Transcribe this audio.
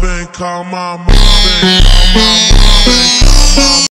mama, call my mama, call my mama.